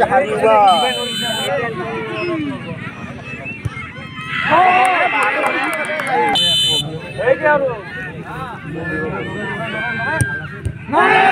حبيبة هيك يا